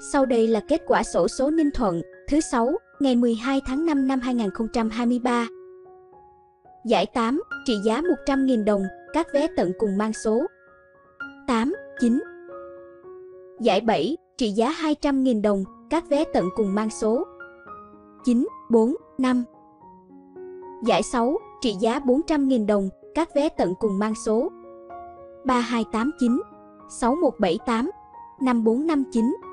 Sau đây là kết quả sổ số Ninh Thuận thứ 6, ngày 12 tháng 5 năm 2023. Giải 8, trị giá 100.000 đồng, các vé tận cùng mang số 8, 9. Giải 7, trị giá 200.000 đồng, các vé tận cùng mang số 9, 4, 5. Giải 6, trị giá 400.000 đồng, các vé tận cùng mang số 3289, 6178, 5459.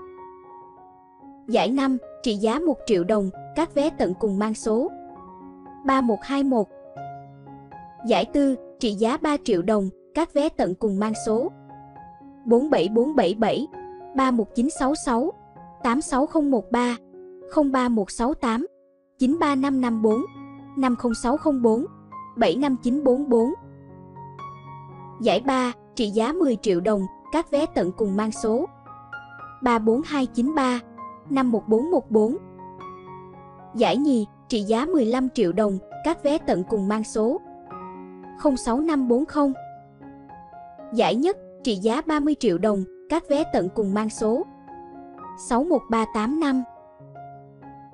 Giải 5, trị giá 1 triệu đồng, các vé tận cùng mang số 3121. Giải 4, trị giá 3 triệu đồng, các vé tận cùng mang số 47477, 31966, 86013, 03168, 93554, 50604, 75944. Giải 3, trị giá 10 triệu đồng, các vé tận cùng mang số 34293, năm 1414. Giải nhì, trị giá 15 triệu đồng, các vé tận cùng mang số 06540. Giải nhất, trị giá 30 triệu đồng, các vé tận cùng mang số 61385.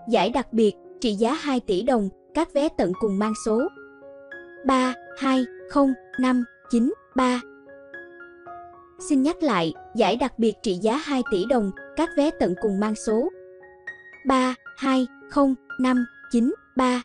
Giải đặc biệt, trị giá 2 tỷ đồng, các vé tận cùng mang số 320593. Xin nhắc lại, giải đặc biệt trị giá 2 tỷ đồng, các vé tận cùng mang số 3, 2, 0, 5, 9, 3.